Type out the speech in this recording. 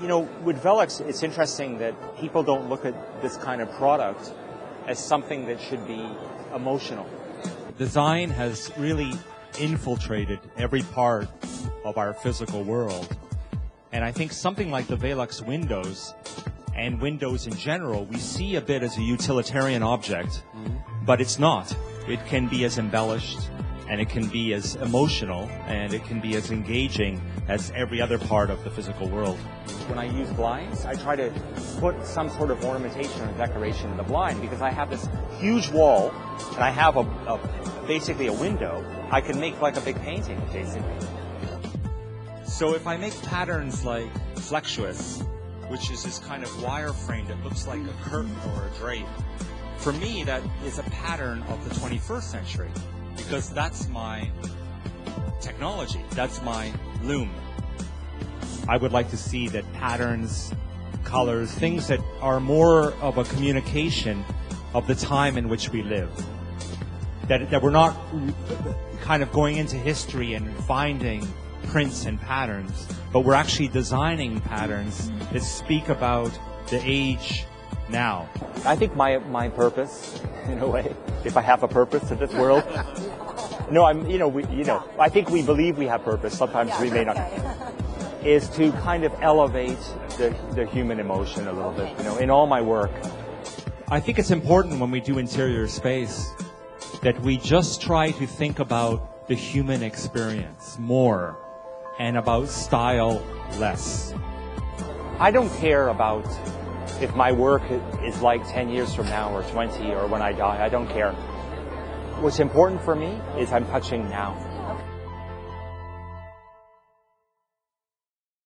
You know, with Velux, it's interesting that people don't look at this kind of product as something that should be emotional. Design has really infiltrated every part of our physical world. And I think something like the Velux windows and windows in general, we see a bit as a utilitarian object, mm-hmm. but it's not. It can be as embellished and it can be as emotional and it can be as engaging as every other part of the physical world. When I use blinds, I try to put some sort of ornamentation or decoration in the blind because I have this huge wall and I have a, a basically a window. I can make like a big painting, basically. So if I make patterns like flexuous, which is this kind of wire frame that looks like a curtain or a drape, for me that is a pattern of the 21st century because that's my technology. That's my loom. I would like to see that patterns, colors, things that are more of a communication of the time in which we live. That, that we're not kind of going into history and finding prints and patterns, but we're actually designing patterns that speak about the age now. I think my my purpose, in a way, if I have a purpose in this world. No, I'm. You know, we. You know, I think we believe we have purpose. Sometimes we may not. Is to kind of elevate the the human emotion a little bit. You know, in all my work. I think it's important when we do interior space that we just try to think about the human experience more and about style less. I don't care about if my work is like 10 years from now or 20 or when I die. I don't care. What's important for me is I'm touching now.